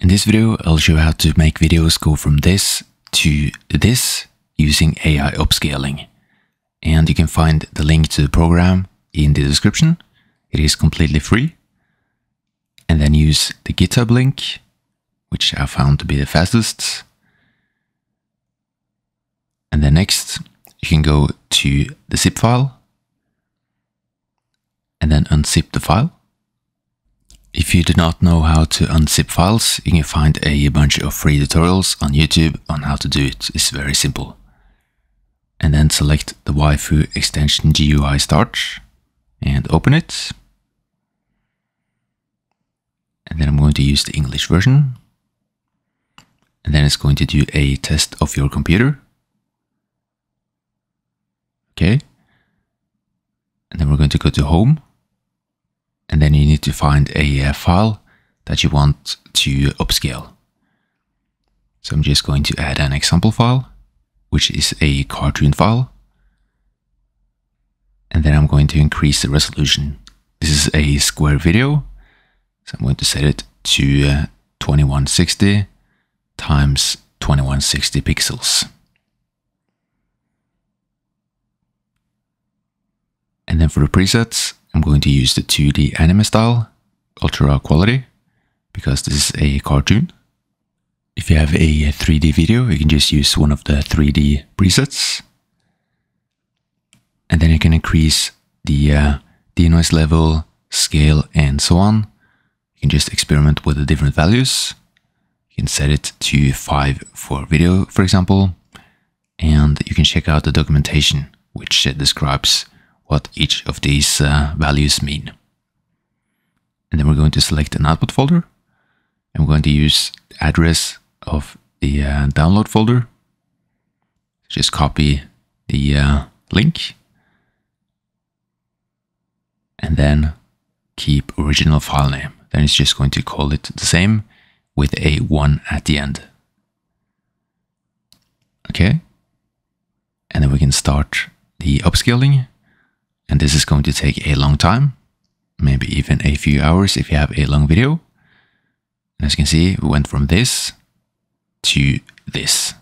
In this video, I'll show how to make videos go from this to this using AI upscaling. And you can find the link to the program in the description. It is completely free. And then use the GitHub link, which I found to be the fastest. And then next, you can go to the zip file and then unzip the file. If you do not know how to unzip files, you can find a bunch of free tutorials on YouTube on how to do it. It's very simple. And then select the Waifu extension GUI start and open it. And then I'm going to use the English version. And then it's going to do a test of your computer. Okay. And then we're going to go to home and then you need to find a uh, file that you want to upscale. So I'm just going to add an example file, which is a cartoon file. And then I'm going to increase the resolution. This is a square video, so I'm going to set it to uh, 2160 times 2160 pixels. And then for the presets, I'm going to use the 2D anime style, ultra quality, because this is a cartoon. If you have a 3D video, you can just use one of the 3D presets. And then you can increase the uh, denoise level, scale, and so on. You can just experiment with the different values. You can set it to 5 for video, for example. And you can check out the documentation, which describes what each of these uh, values mean. And then we're going to select an output folder. And we're going to use the address of the uh, download folder. Just copy the uh, link. And then keep original file name. Then it's just going to call it the same with a 1 at the end. Okay. And then we can start the upscaling and this is going to take a long time, maybe even a few hours if you have a long video. As you can see, we went from this to this.